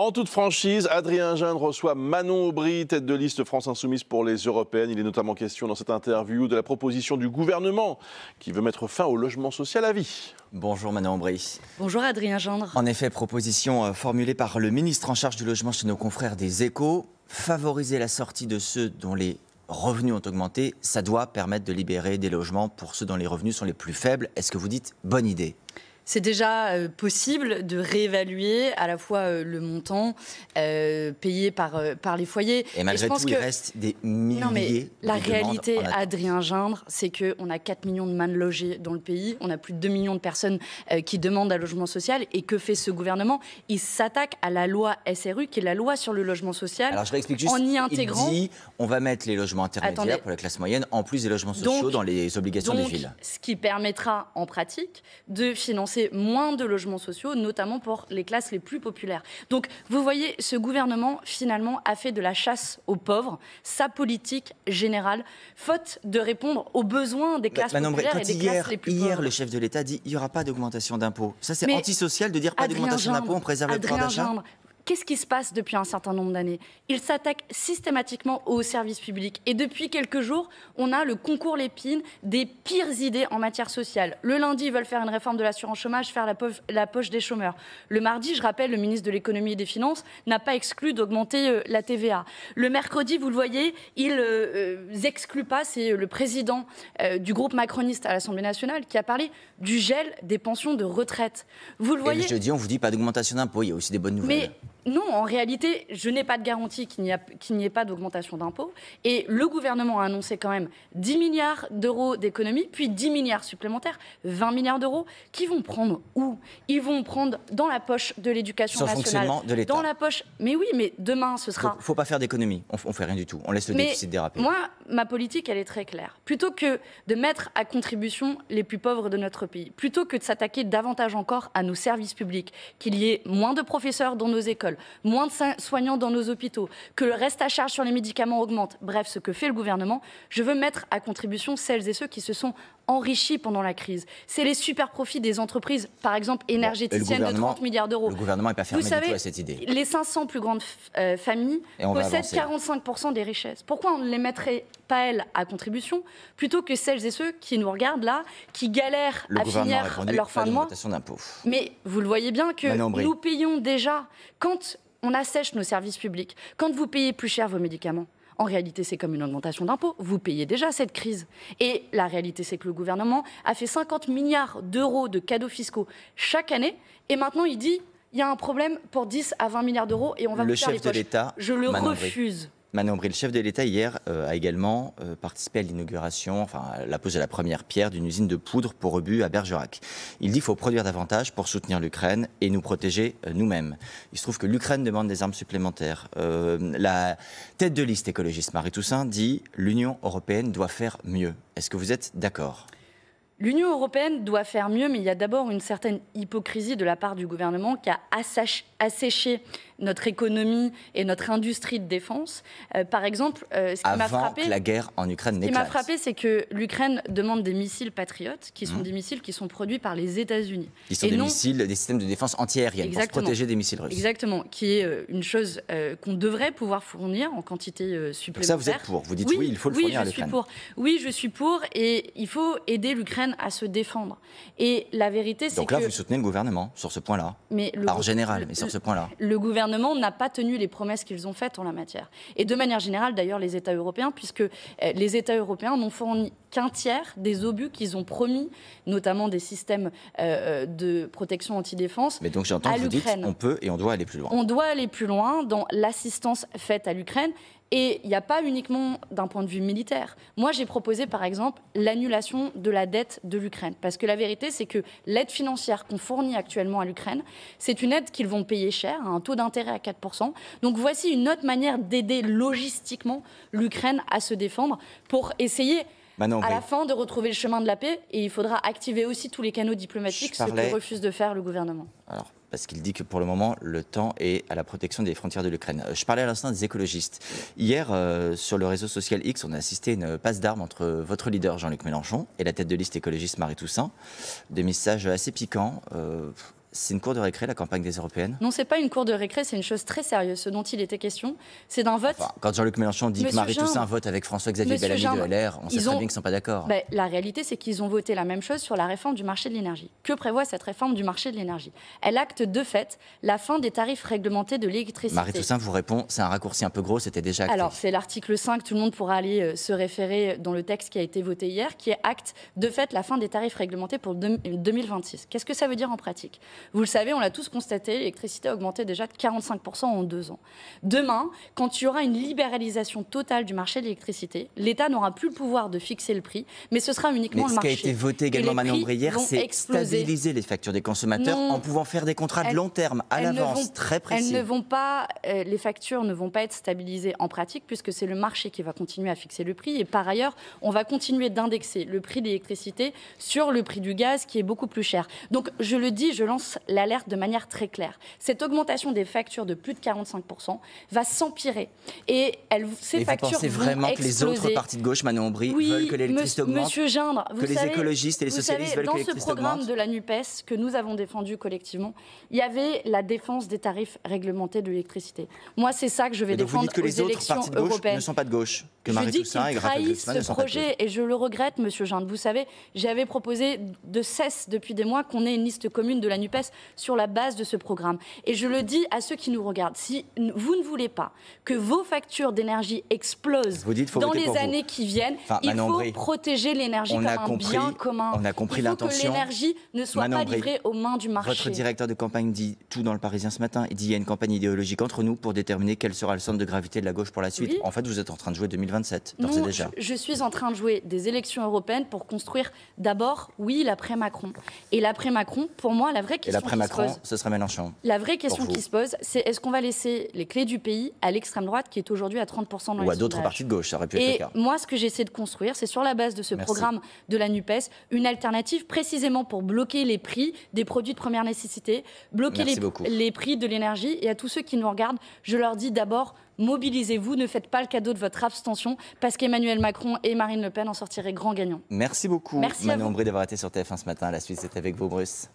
En toute franchise, Adrien Gindre reçoit Manon Aubry, tête de liste France Insoumise pour les européennes. Il est notamment question dans cette interview de la proposition du gouvernement qui veut mettre fin au logement social à vie. Bonjour Manon Aubry. Bonjour Adrien Gindre. En effet, proposition euh, formulée par le ministre en charge du logement chez nos confrères des échos. Favoriser la sortie de ceux dont les revenus ont augmenté, ça doit permettre de libérer des logements pour ceux dont les revenus sont les plus faibles. Est-ce que vous dites bonne idée? C'est déjà euh, possible de réévaluer à la fois euh, le montant euh, payé par, par les foyers. Et malgré tout, il reste des milliers non, mais La réalité, Adrien Gindre, c'est qu'on a 4 millions de mal logés dans le pays, on a plus de 2 millions de personnes qui demandent un logement social. Et que fait ce gouvernement? Il s'attaque à la loi SRU, qui est la loi sur le logement social. Alors je réexplique juste. En y intégrant. Il dit on va mettre les logements intermédiaires pour la classe moyenne, en plus des logements sociaux dans les obligations des villes. Ce qui permettra en pratique de financer moins de logements sociaux, notamment pour les classes les plus populaires. Donc, vous voyez, ce gouvernement, finalement, a fait de la chasse aux pauvres sa politique générale, faute de répondre aux besoins des classes populaires et des hier, classes les plus hier, Hier, le chef de l'État dit il n'y aura pas d'augmentation d'impôts. Ça, c'est antisocial de dire pas d'augmentation d'impôts, on préserve le pouvoir d'achat qu'est-ce qui se passe depuis un certain nombre d'années? Il s'attaque systématiquement aux services publics. Et depuis quelques jours, on a le concours Lépine des pires idées en matière sociale. Le lundi, ils veulent faire une réforme de l'assurance chômage, faire la poche, la poche, des chômeurs. Le mardi, je rappelle, le ministre de l'économie et des finances n'a pas exclu d'augmenter euh, la TVA. Le mercredi, vous le voyez, ils n'excluent euh, pas, c'est le président euh, du groupe macroniste à l'Assemblée nationale qui a parlé du gel des pensions de retraite. Vous le voyez. Et le jeudi, on vous dit pas d'augmentation d'impôts, il y a aussi des bonnes nouvelles. Non, en réalité, je n'ai pas de garantie qu'il n'y ait pas d'augmentation d'impôts. Et le gouvernement a annoncé quand même 10 milliards d'euros d'économies, puis 10 milliards supplémentaires, 20 milliards d'euros, qui vont prendre où? Ils vont prendre dans la poche de l'éducation nationale. de l'État. Dans la poche. Mais oui, mais demain, ce sera. Il ne faut pas faire d'économies. On ne fait rien du tout. On laisse le déficit déraper. Moi, ma politique, elle est très claire. Plutôt que de mettre à contribution les plus pauvres de notre pays, plutôt que de s'attaquer davantage encore à nos services publics, qu'il y ait moins de professeurs dans nos écoles, moins de soignants dans nos hôpitaux, que le reste à charge sur les médicaments augmente, bref, ce que fait le gouvernement, je veux mettre à contribution celles et ceux qui se sont enrichis pendant la crise. C'est les super profits des entreprises, par exemple énergéticiennes de 30 milliards d'euros. Le gouvernement n'est pas fermé Vous savez, à cette idée. Les 500 plus grandes euh, familles possèdent 45% des richesses. Pourquoi on ne les mettrait pas, elles, à contribution, plutôt que celles et ceux qui nous regardent là, qui galèrent à finir leur fin de mois Mais vous le voyez bien que nous payons déjà, quand on assèche nos services publics, quand vous payez plus cher vos médicaments, en réalité, c'est comme une augmentation d'impôts. Vous payez déjà cette crise. Et la réalité, c'est que le gouvernement a fait 50 milliards d'euros de cadeaux fiscaux chaque année. Et maintenant, il dit il y a un problème pour 10 à 20 milliards d'euros et on va le vous faire chef de l'État. Je le refuse. Manon Bril, chef de l'État, hier, euh, a également euh, participé à l'inauguration, enfin, la pose de la première pierre d'une usine de poudre pour rebut à Bergerac. Il dit qu'il faut produire davantage pour soutenir l'Ukraine et nous protéger euh, nous-mêmes. Il se trouve que l'Ukraine demande des armes supplémentaires. la tête de liste écologiste, Marie Toussaint, dit l'Union européenne doit faire mieux. Est-ce que vous êtes d'accord? L'Union européenne doit faire mieux, mais il y a d'abord une certaine hypocrisie de la part du gouvernement qui a asséché notre économie et notre industrie de défense. Euh, par exemple, euh, ce qui m'a frappé, que la guerre en Ukraine Ce qui m'a frappé, c'est que l'Ukraine demande des missiles patriotes, qui sont mmh. des missiles qui sont produits par les États-Unis. Qui sont des missiles, des systèmes de défense antiaérienne pour se protéger des missiles russes. Exactement, qui est euh, une chose qu'on devrait pouvoir fournir en quantité supplémentaire. Donc ça, vous êtes pour Vous dites oui, il faut le fournir à l'Ukraine. Oui, je suis pour, et il faut aider l'Ukraine à se défendre. Et la vérité, c'est que... Donc là, vous soutenez le gouvernement sur ce point-là mais En général, mais sur ce point-là. Le gouvernement n'a pas tenu les promesses qu'ils ont faites en la matière. Et de manière générale, d'ailleurs, les États européens, puisque euh, les États européens n'ont fourni qu'un tiers des obus qu'ils ont promis, notamment des systèmes euh, euh, de protection anti-défense. Mais donc j'entends que vous dites on peut et on doit aller plus loin. On doit aller plus loin dans l'assistance faite à l'Ukraine. Et il n'y a pas uniquement d'un point de vue militaire. Moi, j'ai proposé, par exemple, l'annulation de la dette de l'Ukraine. Parce que la vérité, c'est que l'aide financière qu'on fournit actuellement à l'Ukraine, c'est une aide qu'ils vont payer cher, à un taux d'intérêt à 4%. Donc voici une autre manière d'aider logistiquement l'Ukraine à se défendre pour essayer à la fin de retrouver le chemin de la paix. Et il faudra activer aussi tous les canaux diplomatiques, ce que refuse de faire le gouvernement. Alors, parce qu'il dit que pour le moment, le temps est à la protection des frontières de l'Ukraine. Euh, je parlais à l'instant des écologistes. Hier, euh, sur le réseau social X, on a assisté à une passe d'armes entre votre leader Jean-Luc Mélenchon et la tête de liste écologiste Marie Toussaint. Des messages assez piquants. Euh, c'est une cour de récré, la campagne des européennes? Non, c'est pas une cour de récré, c'est une chose très sérieuse. Ce dont il était question, c'est d'un vote. quand Jean-Luc Mélenchon dit que Marie Toussaint vote avec François-Xavier Bellamy de LR, on sait très bien qu'ils ne sont pas d'accord. Ben, la réalité, c'est qu'ils ont voté la même chose sur la réforme du marché de l'énergie. Que prévoit cette réforme du marché de l'énergie? Elle acte de fait la fin des tarifs réglementés de l'électricité. Marie Toussaint vous répond, c'est un raccourci un peu gros, c'était déjà acté. Alors, c'est l'article 5, tout le monde pourra aller euh, se référer dans le texte qui a été voté hier, qui acte de fait la fin des tarifs réglementés pour 2026. Qu'est-ce que ça veut dire en pratique? Vous le savez, on l'a tous constaté, l'électricité a augmenté déjà de 45% en deux ans. Demain, quand il y aura une libéralisation totale du marché de l'électricité, l'État n'aura plus le pouvoir de fixer le prix, mais ce sera uniquement le marché. Ce qui a été voté également Manon hier, c'est stabiliser les factures des consommateurs en pouvant faire des contrats de long terme à l'avance, très précis. Elles ne vont pas, euh, les factures ne vont pas être stabilisées en pratique puisque c'est le marché qui va continuer à fixer le prix. Et par ailleurs, on va continuer d'indexer le prix de l'électricité sur le prix du gaz qui est beaucoup plus cher. Donc je le dis, je lance l'alerte de manière très claire. Cette augmentation des factures de plus de 45% va s'empirer. Et elle, ces et factures vous vraiment que les autres partis de gauche, Manon Aubry, veulent que l'électricité augmente Monsieur Gindre, que les écologistes et les socialistes veulent que l'électricité augmente Dans ce programme de la NUPES que nous avons défendu collectivement, il y avait la défense des tarifs réglementés de l'électricité. Moi, c'est ça que je vais défendre vous dites que les autres partis de gauche ne sont pas de gauche, que Marie Toussaint et trahissent ce projet et je le regrette, Monsieur Gindre. Vous savez, j'avais proposé de cesse depuis des mois qu'on ait une liste commune de la NUPES sur la base de ce programme. Et je le dis à ceux qui nous regardent, si vous ne voulez pas que vos factures d'énergie explosent dans les années qui viennent, il faut protéger l'énergie comme un bien commun. On a compris l'intention. Il faut que l'énergie ne soit pas livrée aux mains du marché. Votre directeur de campagne dit tout dans le Parisien ce matin. Il dit il y a une campagne idéologique entre nous pour déterminer quel sera le centre de gravité de la gauche pour la suite. En fait, vous êtes en train de jouer 2027, d'ores déjà. Je, je suis en train de jouer des élections européennes pour construire d'abord, oui, l'après-Macron. Et l'après-Macron, pour moi, la vraie question. Et l'après-Macron, ce serait Mélenchon. La vraie question qui se pose, c'est est-ce qu'on va laisser les clés du pays à l'extrême droite qui est aujourd'hui à 30% dans Ou à d'autres partis de gauche, ça aurait pu être le cas. Moi, ce que j'essaie de construire, c'est sur la base de ce programme de la NUPES, une alternative précisément pour bloquer les prix des produits de première nécessité, bloquer les, les prix de l'énergie. Et à tous ceux qui nous regardent, je leur dis d'abord mobilisez-vous, ne faites pas le cadeau de votre abstention, parce qu'Emmanuel Macron et Marine Le Pen en sortiraient grands gagnants. Merci beaucoup, Merci Manon Aubry, d'avoir été sur TF1 ce matin. La suite, c'est avec vous, Bruce.